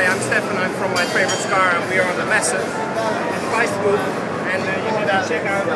Hi, I'm Stefan. I'm from My Favorite Scar, and we are on the Massive in Price. And uh, you can check out